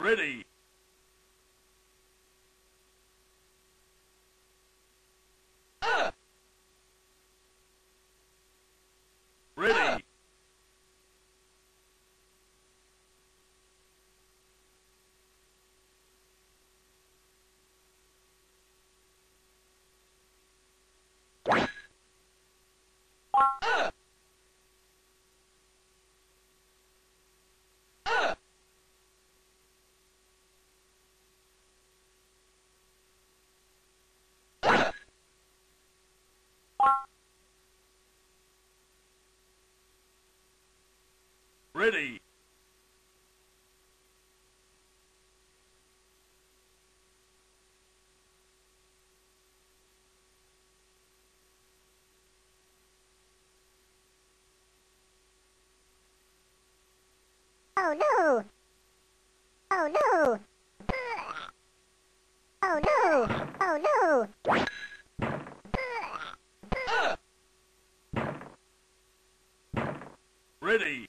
Ready. Ready. Oh no! Oh no! Oh no! Oh no! Ready.